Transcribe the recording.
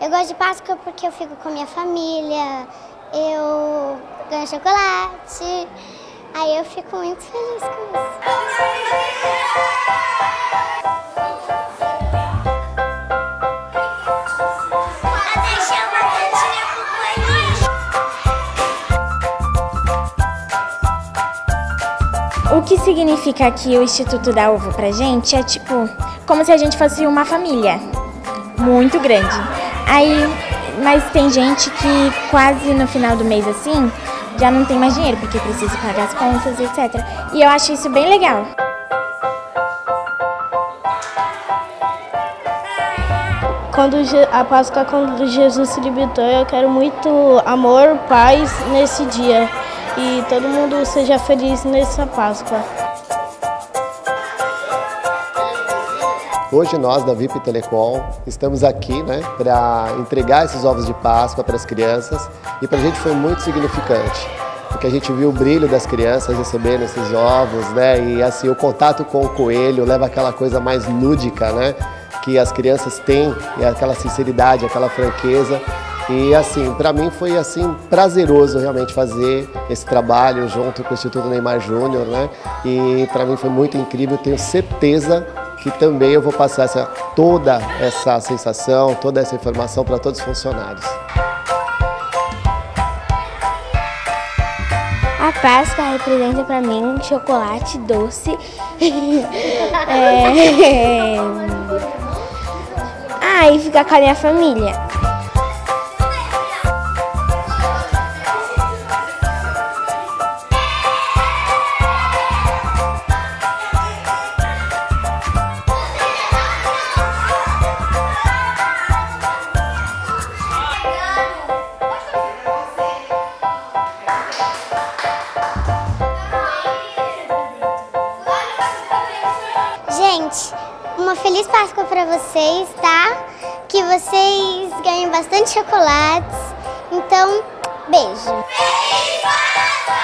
Eu gosto de Páscoa porque eu fico com minha família, eu ganho chocolate, aí eu fico muito feliz com isso. O que significa que o Instituto dá ovo pra gente é tipo como se a gente fosse uma família muito grande. Aí, mas tem gente que quase no final do mês assim já não tem mais dinheiro porque precisa pagar as contas, etc. E eu acho isso bem legal. Quando a Páscoa, quando Jesus se libertou, eu quero muito amor, paz nesse dia. E todo mundo seja feliz nessa Páscoa. Hoje nós da VIP Telecom estamos aqui né, para entregar esses ovos de Páscoa para as crianças e para a gente foi muito significante, porque a gente viu o brilho das crianças recebendo esses ovos, né, e assim o contato com o coelho leva aquela coisa mais lúdica, né, que as crianças têm, e aquela sinceridade, aquela franqueza. E assim, para mim foi assim prazeroso realmente fazer esse trabalho junto com o Instituto Neymar Júnior, né? E para mim foi muito incrível, tenho certeza que também eu vou passar essa, toda essa sensação, toda essa informação para todos os funcionários. A Páscoa representa pra mim chocolate doce. é... Ah, e ficar com a minha família. Gente, uma feliz Páscoa para vocês, tá? Que vocês ganhem bastante chocolates. Então, beijo. Feliz Páscoa!